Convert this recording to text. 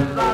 Bye.